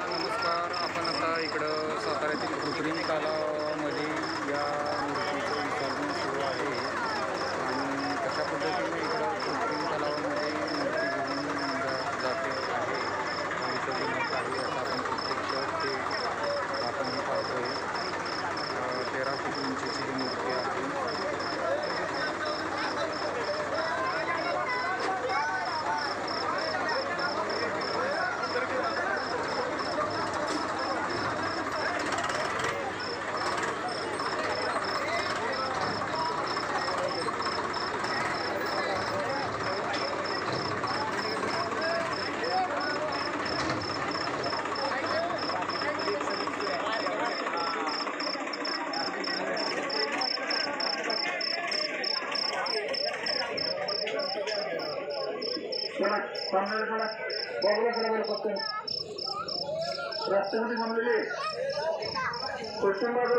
नमस्कार. आपण आता इकडं साताऱ्यातील कृत्रिम तलाव সম্মেলনটা বগুড়া জেলা করতেন রাষ্ট্রপতি মন্ডলী পশ্চিমবঙ্গ